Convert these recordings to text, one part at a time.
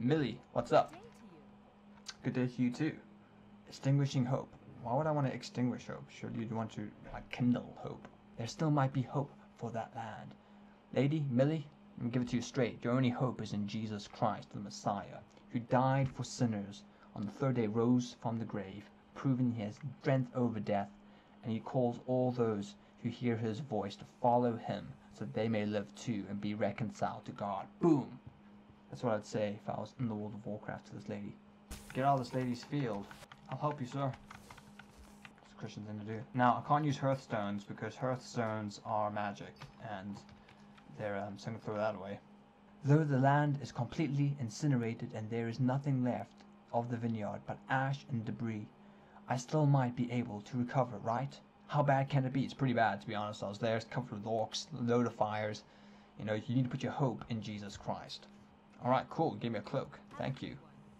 Millie, what's up? Good day to you too. Extinguishing hope. Why would I want to extinguish hope? Surely you'd want to like kindle hope. There still might be hope for that land. Lady, Millie, let me give it to you straight. Your only hope is in Jesus Christ, the Messiah, who died for sinners, on the third day rose from the grave, proving he has strength over death, and he calls all those who hear his voice to follow him so that they may live too and be reconciled to God. Boom! That's what I'd say if I was in the World of Warcraft to this lady. Get out of this lady's field. I'll help you, sir. It's a Christian thing to do. Now, I can't use Hearthstones because Hearthstones are magic, and they're, um, so I'm gonna throw that away. Though the land is completely incinerated and there is nothing left of the vineyard but ash and debris, I still might be able to recover, right? How bad can it be? It's pretty bad, to be honest. I was there, it's covered with orcs, load of fires. You know, you need to put your hope in Jesus Christ. Alright, cool. Give me a cloak. Thank you.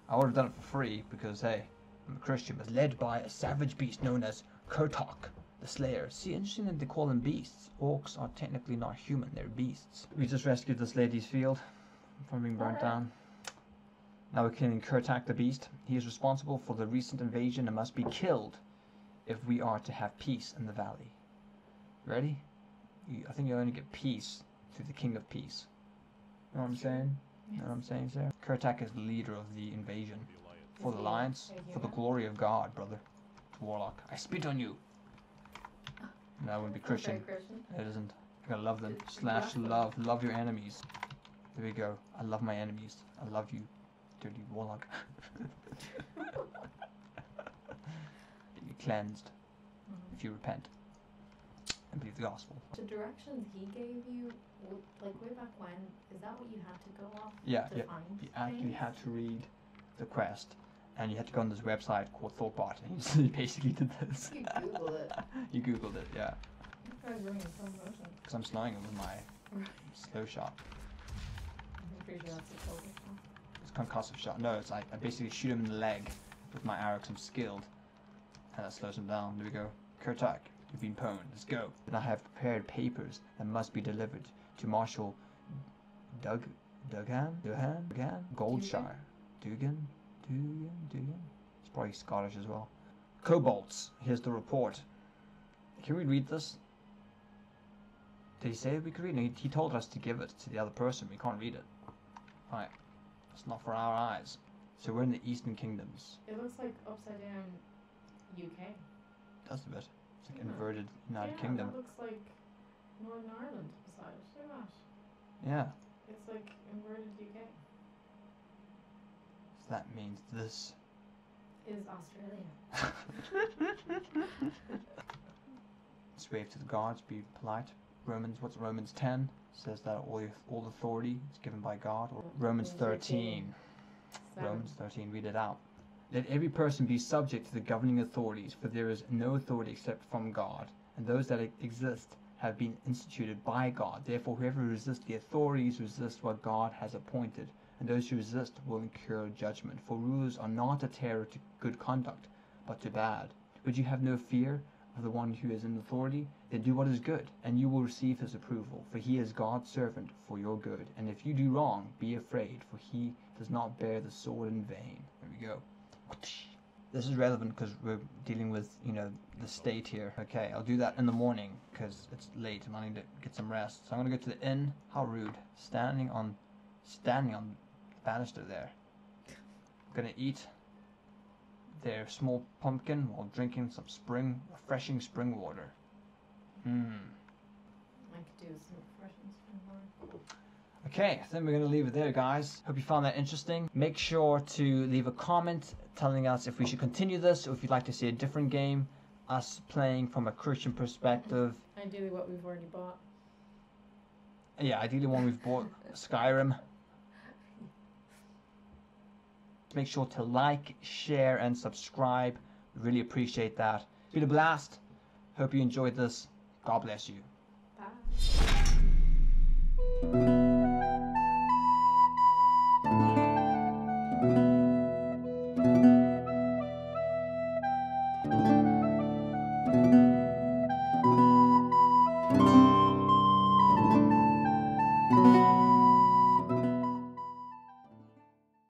I would have done it for free because, hey, I'm a Christian, but led by a savage beast known as Kurtok, the Slayer. See, interesting that they call them beasts. Orcs are technically not human, they're beasts. We just rescued this lady's field from being burnt down. Now we're killing Kurtok the Beast. He is responsible for the recent invasion and must be killed if we are to have peace in the valley. Ready? I think you only get peace through the King of Peace. You know what I'm saying? You know what I'm saying, sir? Kurtok is the leader of the invasion. For the Alliance, for the glory of God, brother. Warlock. I spit on you. No, that wouldn't be Christian. It isn't. I gotta love them. Slash love. Love your enemies. There we go. I love my enemies. I love you, dirty warlock. Get you cleansed if you repent and believe the gospel. The directions he gave you, like way back when, is that what you had to go off Yeah, to yeah. find? You actually had to read the quest, and you had to go on this website called Thottbot, and you basically did this. You Googled it. you googled it, yeah. This guy's running in slow motion. Because I'm snowing it with my slow shot. I'm pretty sure that's the focus. It's concussive shot. No, it's like I basically shoot him in the leg with my arrow 'cause I'm skilled, and that slows him down. There we go. Kurtok, you've been pwned. Let's go. And I have prepared papers that must be delivered to Marshal Doug, Duggan, Duhan, Duggan, Goldshire, Dugan, Dugan, Dugan. It's probably Scottish as well. Kobolds. Here's the report. Can we read this? Did he say we could read it? No, he, he told us to give it to the other person. We can't read it. Right. It's not for our eyes. So we're in the Eastern Kingdoms. It looks like upside down UK. Does a bit. It's like inverted United yeah, Kingdom. Looks like Northern Ireland beside it. Look at that. Yeah. It's like inverted UK. So that means this. Is Australia. Let's wave to the gods, be polite. Romans, what's Romans 10? Says that all, all authority is given by God. Or Romans 13. Seven. Romans 13, read it out. Let every person be subject to the governing authorities, for there is no authority except from God, and those that exist have been instituted by God. Therefore, whoever resists the authorities resists what God has appointed, and those who resist will incur judgment. For rulers are not a terror to good conduct, but to bad. Would you have no fear of the one who is in authority? Then do what is good, and you will receive his approval, for he is God's servant for your good. And if you do wrong, be afraid, for he does not bear the sword in vain. There we go. This is relevant because we're dealing with, you know, the state here. Okay, I'll do that in the morning because it's late and I need to get some rest. So I'm gonna go to the inn. How rude! Standing on, standing on the banister there. I'm gonna eat their small pumpkin while drinking some spring, refreshing spring water. Hmm. I could do some. Okay, then we're going to leave it there, guys. Hope you found that interesting. Make sure to leave a comment telling us if we should continue this or if you'd like to see a different game, us playing from a Christian perspective. Ideally, what we've already bought. Yeah, ideally one we've bought, Skyrim. Make sure to like, share, and subscribe. Really appreciate that. It's been a blast. Hope you enjoyed this. God bless you.